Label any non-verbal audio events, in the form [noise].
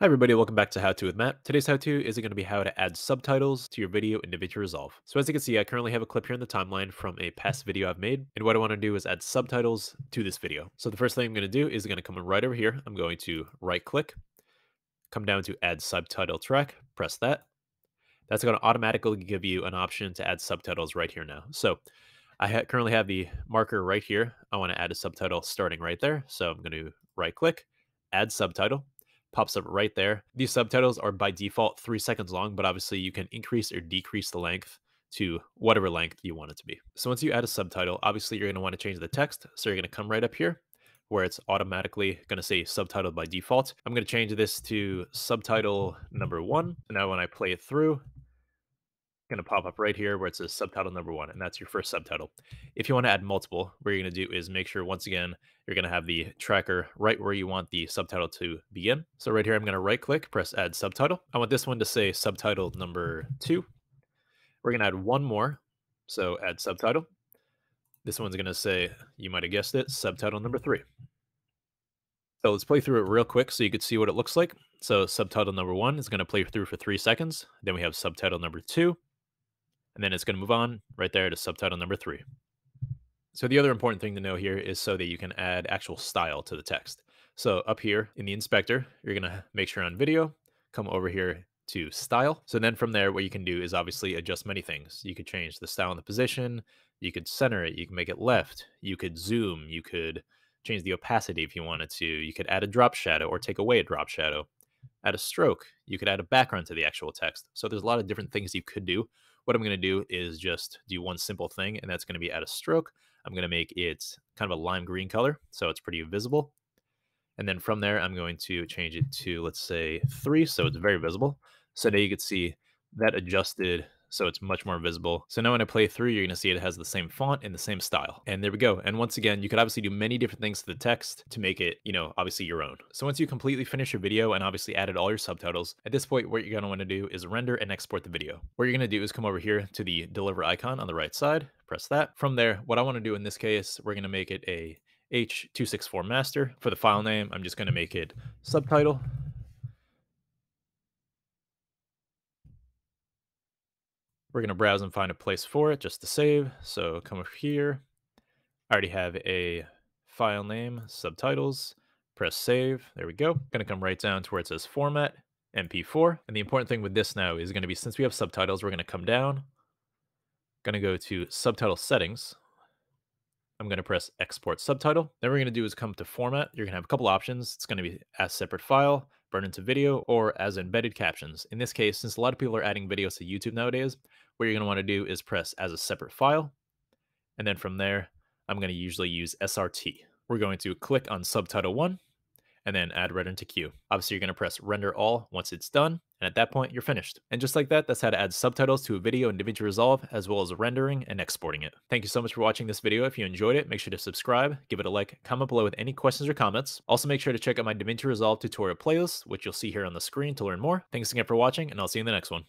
Hi everybody, welcome back to How To with Matt. Today's how-to is going to be how to add subtitles to your video in DaVinci Resolve. So as you can see, I currently have a clip here in the timeline from a past [laughs] video I've made, and what I want to do is add subtitles to this video. So the first thing I'm going to do is I'm going to come right over here. I'm going to right click, come down to add subtitle track, press that. That's going to automatically give you an option to add subtitles right here now. So I ha currently have the marker right here. I want to add a subtitle starting right there. So I'm going to right click, add subtitle pops up right there. These subtitles are by default three seconds long, but obviously you can increase or decrease the length to whatever length you want it to be. So once you add a subtitle, obviously you're going to want to change the text. So you're going to come right up here where it's automatically going to say subtitled by default. I'm going to change this to subtitle number one. Now when I play it through, going to pop up right here where it says subtitle number one, and that's your first subtitle. If you want to add multiple, what you're going to do is make sure, once again, you're going to have the tracker right where you want the subtitle to begin. So right here, I'm going to right click, press add subtitle. I want this one to say subtitle number two. We're going to add one more. So add subtitle. This one's going to say, you might have guessed it, subtitle number three. So let's play through it real quick so you can see what it looks like. So subtitle number one is going to play through for three seconds. Then we have subtitle number two and then it's going to move on right there to subtitle number three. So the other important thing to know here is so that you can add actual style to the text. So up here in the inspector, you're going to make sure on video, come over here to style. So then from there, what you can do is obviously adjust many things. You could change the style and the position. You could center it. You can make it left. You could zoom. You could change the opacity if you wanted to. You could add a drop shadow or take away a drop shadow. Add a stroke. You could add a background to the actual text. So there's a lot of different things you could do what I'm going to do is just do one simple thing, and that's going to be add a stroke. I'm going to make it kind of a lime green color, so it's pretty visible. And then from there, I'm going to change it to, let's say, three, so it's very visible. So now you can see that adjusted so it's much more visible. So now when I play through, you're gonna see it has the same font and the same style. And there we go. And once again, you could obviously do many different things to the text to make it, you know, obviously your own. So once you completely finish your video and obviously added all your subtitles, at this point, what you're gonna wanna do is render and export the video. What you're gonna do is come over here to the deliver icon on the right side, press that. From there, what I wanna do in this case, we're gonna make it a H264 master. For the file name, I'm just gonna make it subtitle We're going to browse and find a place for it just to save. So come over here. I already have a file name, subtitles, press save. There we go. Going to come right down to where it says format, MP4. And the important thing with this now is going to be since we have subtitles, we're going to come down, going to go to subtitle settings. I'm going to press export subtitle. Then we're going to do is come to format. You're going to have a couple options. It's going to be as separate file, burn into video, or as embedded captions. In this case, since a lot of people are adding videos to YouTube nowadays, what you're going to want to do is press as a separate file. And then from there, I'm going to usually use SRT. We're going to click on subtitle one and then add render to queue. Obviously, you're going to press render all once it's done. And at that point, you're finished. And just like that, that's how to add subtitles to a video in DaVinci Resolve, as well as rendering and exporting it. Thank you so much for watching this video. If you enjoyed it, make sure to subscribe, give it a like, comment below with any questions or comments. Also, make sure to check out my DaVinci Resolve tutorial playlist, which you'll see here on the screen to learn more. Thanks again for watching, and I'll see you in the next one.